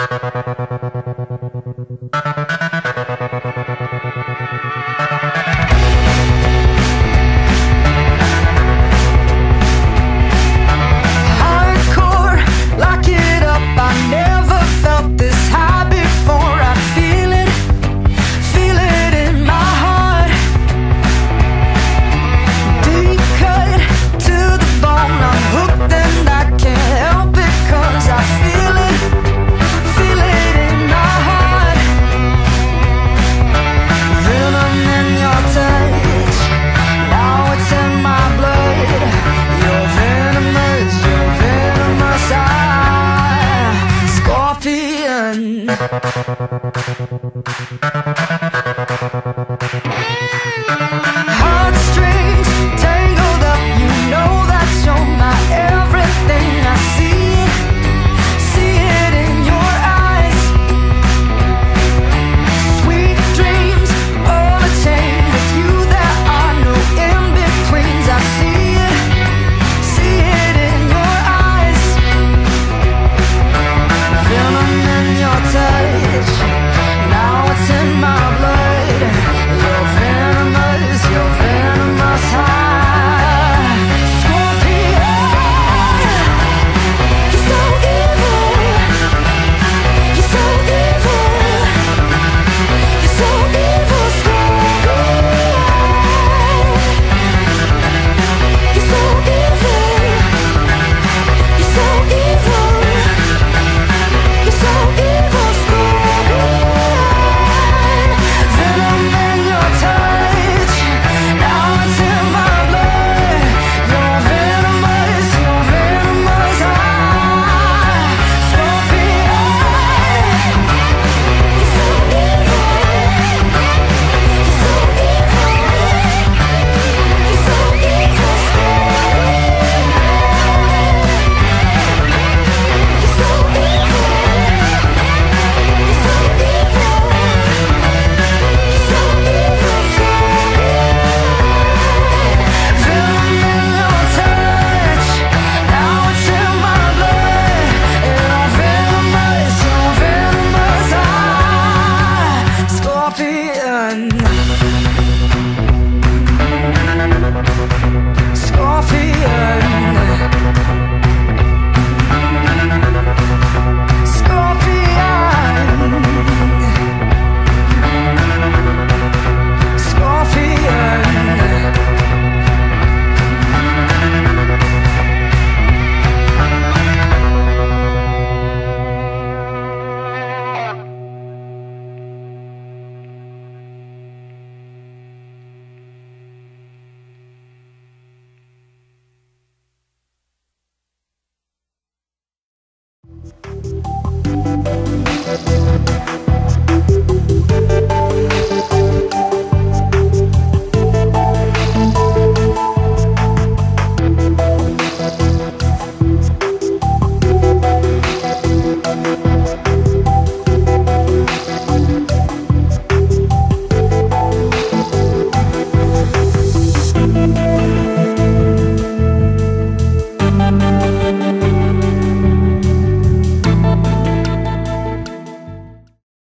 Música Thank you.